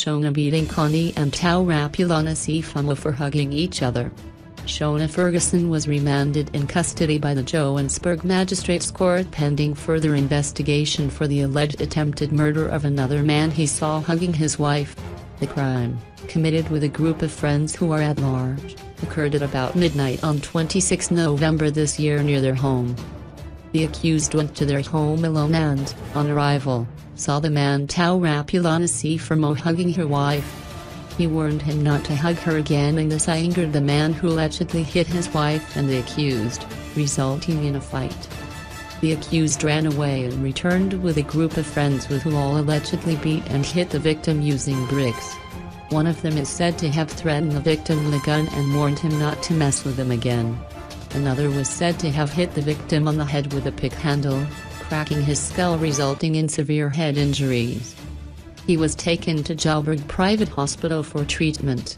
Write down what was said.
Shona beating Connie and Tau Rapulana Seiphemo for hugging each other. Shona Ferguson was remanded in custody by the Johannesburg Magistrates Court pending further investigation for the alleged attempted murder of another man he saw hugging his wife. The crime, committed with a group of friends who are at large, occurred at about midnight on 26 November this year near their home. The accused went to their home alone and, on arrival, saw the man Tau Rapulana Seiphemo hugging her wife. He warned him not to hug her again and this angered the man who allegedly hit his wife and the accused, resulting in a fight. The accused ran away and returned with a group of friends with who all allegedly beat and hit the victim using bricks. One of them is said to have threatened the victim with a gun and warned him not to mess with them again. Another was said to have hit the victim on the head with a pick handle, cracking his skull resulting in severe head injuries. He was taken to Joburg Private Hospital for treatment.